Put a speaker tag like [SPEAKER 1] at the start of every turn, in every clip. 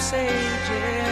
[SPEAKER 1] sages.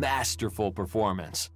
[SPEAKER 2] Masterful performance.